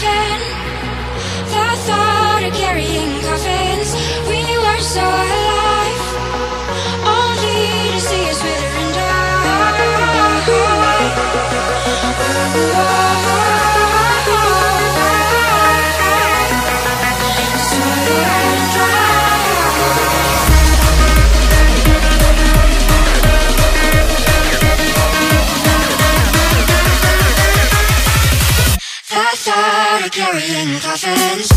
heaven. The thought of carrying started carrying coffins